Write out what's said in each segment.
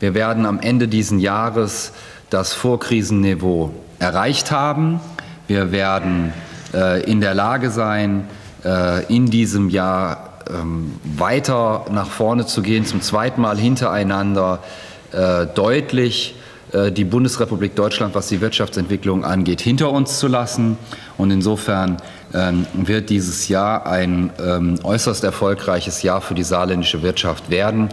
Wir werden am Ende dieses Jahres das Vorkrisenniveau erreicht haben. Wir werden äh, in der Lage sein, äh, in diesem Jahr ähm, weiter nach vorne zu gehen, zum zweiten Mal hintereinander äh, deutlich äh, die Bundesrepublik Deutschland, was die Wirtschaftsentwicklung angeht, hinter uns zu lassen. Und insofern ähm, wird dieses Jahr ein ähm, äußerst erfolgreiches Jahr für die saarländische Wirtschaft werden.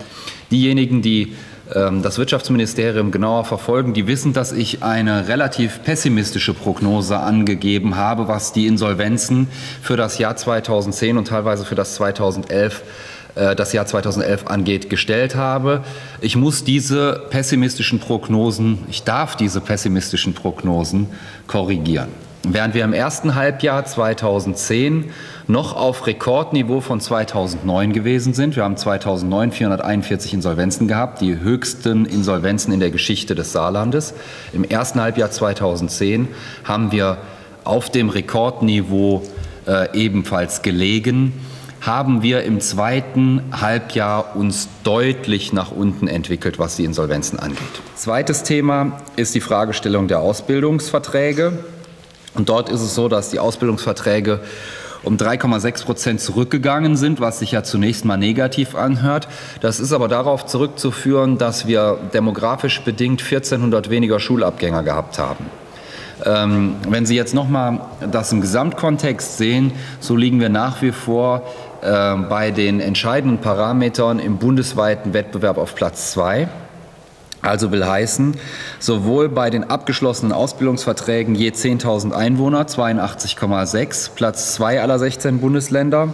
Diejenigen, die das Wirtschaftsministerium genauer verfolgen, die wissen, dass ich eine relativ pessimistische Prognose angegeben habe, was die Insolvenzen für das Jahr 2010 und teilweise für das 2011 äh, das Jahr 2011 angeht, gestellt habe. Ich muss diese pessimistischen Prognosen, ich darf diese pessimistischen Prognosen korrigieren. Während wir im ersten Halbjahr 2010 noch auf Rekordniveau von 2009 gewesen sind, wir haben 2009 441 Insolvenzen gehabt, die höchsten Insolvenzen in der Geschichte des Saarlandes. Im ersten Halbjahr 2010 haben wir auf dem Rekordniveau äh, ebenfalls gelegen haben wir im zweiten Halbjahr uns deutlich nach unten entwickelt, was die Insolvenzen angeht. Zweites Thema ist die Fragestellung der Ausbildungsverträge. Und dort ist es so, dass die Ausbildungsverträge um 3,6 Prozent zurückgegangen sind, was sich ja zunächst mal negativ anhört. Das ist aber darauf zurückzuführen, dass wir demografisch bedingt 1400 weniger Schulabgänger gehabt haben. Ähm, wenn Sie jetzt noch mal das im Gesamtkontext sehen, so liegen wir nach wie vor äh, bei den entscheidenden Parametern im bundesweiten Wettbewerb auf Platz zwei. Also will heißen, sowohl bei den abgeschlossenen Ausbildungsverträgen je 10.000 Einwohner 82,6, Platz zwei aller 16 Bundesländer,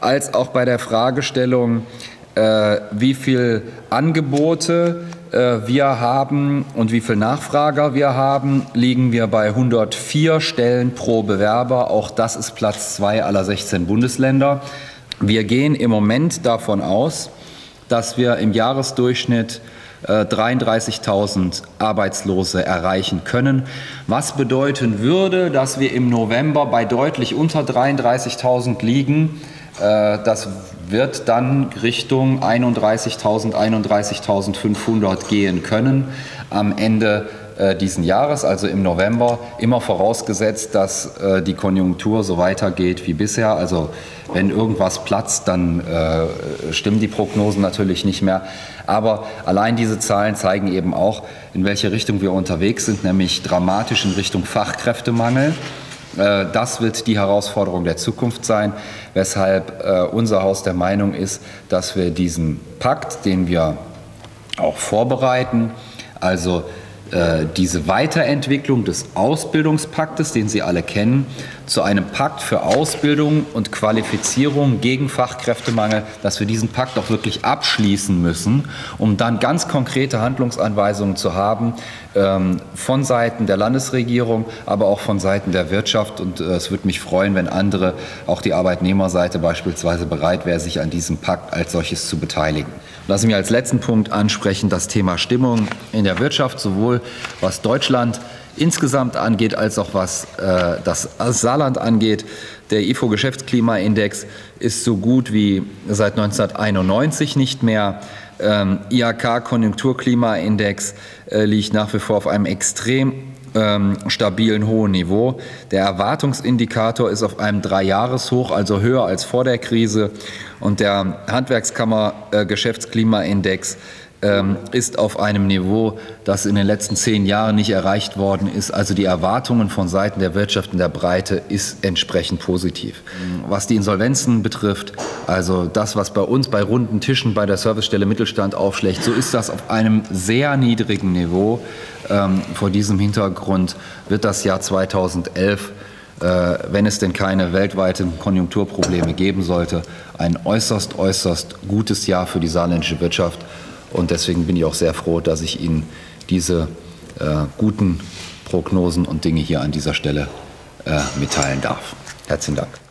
als auch bei der Fragestellung, äh, wie viel Angebote äh, wir haben und wie viel Nachfrager wir haben, liegen wir bei 104 Stellen pro Bewerber. Auch das ist Platz zwei aller 16 Bundesländer. Wir gehen im Moment davon aus, dass wir im Jahresdurchschnitt 33.000 äh, Arbeitslose erreichen können, was bedeuten würde, dass wir im November bei deutlich unter 33.000 liegen. Äh, das wird dann Richtung 31.000, 31.500 gehen können am Ende diesen Jahres, also im November, immer vorausgesetzt, dass äh, die Konjunktur so weitergeht wie bisher. Also wenn irgendwas platzt, dann äh, stimmen die Prognosen natürlich nicht mehr. Aber allein diese Zahlen zeigen eben auch, in welche Richtung wir unterwegs sind, nämlich dramatisch in Richtung Fachkräftemangel. Äh, das wird die Herausforderung der Zukunft sein, weshalb äh, unser Haus der Meinung ist, dass wir diesen Pakt, den wir auch vorbereiten, also äh, diese Weiterentwicklung des Ausbildungspaktes, den Sie alle kennen, zu einem Pakt für Ausbildung und Qualifizierung gegen Fachkräftemangel, dass wir diesen Pakt auch wirklich abschließen müssen, um dann ganz konkrete Handlungsanweisungen zu haben ähm, von Seiten der Landesregierung, aber auch von Seiten der Wirtschaft. Und äh, es würde mich freuen, wenn andere, auch die Arbeitnehmerseite beispielsweise, bereit wäre, sich an diesem Pakt als solches zu beteiligen. Lassen Sie mich als letzten Punkt ansprechen das Thema Stimmung in der Wirtschaft, sowohl was Deutschland insgesamt angeht, als auch was äh, das Saarland angeht. Der IFO-Geschäftsklimaindex ist so gut wie seit 1991 nicht mehr. Ähm, IHK-Konjunkturklimaindex äh, liegt nach wie vor auf einem extrem ähm, stabilen hohen Niveau. Der Erwartungsindikator ist auf einem Dreijahreshoch, also höher als vor der Krise. Und der Handwerkskammer äh, ähm, ist auf einem Niveau, das in den letzten zehn Jahren nicht erreicht worden ist. Also die Erwartungen von Seiten der Wirtschaft in der Breite ist entsprechend positiv. Was die Insolvenzen betrifft, also das, was bei uns bei runden Tischen bei der Servicestelle Mittelstand aufschlägt, so ist das auf einem sehr niedrigen Niveau. Ähm, vor diesem Hintergrund wird das Jahr 2011 äh, wenn es denn keine weltweiten Konjunkturprobleme geben sollte, ein äußerst, äußerst gutes Jahr für die saarländische Wirtschaft. Und deswegen bin ich auch sehr froh, dass ich Ihnen diese äh, guten Prognosen und Dinge hier an dieser Stelle äh, mitteilen darf. Herzlichen Dank.